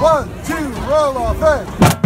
One, two, roll off, hey.